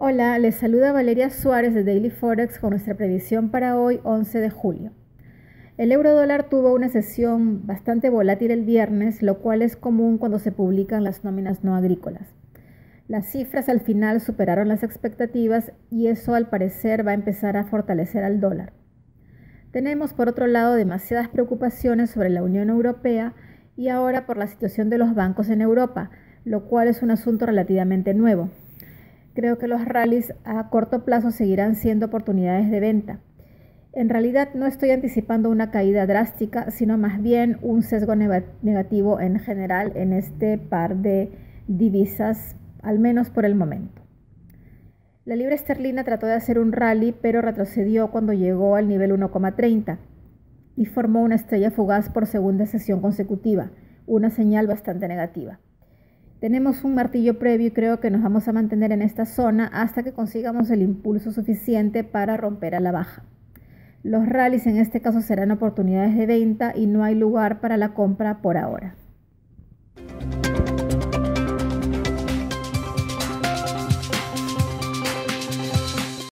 Hola, les saluda Valeria Suárez de Daily Forex con nuestra previsión para hoy, 11 de julio. El euro dólar tuvo una sesión bastante volátil el viernes, lo cual es común cuando se publican las nóminas no agrícolas. Las cifras al final superaron las expectativas y eso al parecer va a empezar a fortalecer al dólar. Tenemos por otro lado demasiadas preocupaciones sobre la Unión Europea y ahora por la situación de los bancos en Europa, lo cual es un asunto relativamente nuevo creo que los rallies a corto plazo seguirán siendo oportunidades de venta. En realidad no estoy anticipando una caída drástica, sino más bien un sesgo negativo en general en este par de divisas, al menos por el momento. La libra esterlina trató de hacer un rally, pero retrocedió cuando llegó al nivel 1,30 y formó una estrella fugaz por segunda sesión consecutiva, una señal bastante negativa. Tenemos un martillo previo y creo que nos vamos a mantener en esta zona hasta que consigamos el impulso suficiente para romper a la baja. Los rallies en este caso serán oportunidades de venta y no hay lugar para la compra por ahora.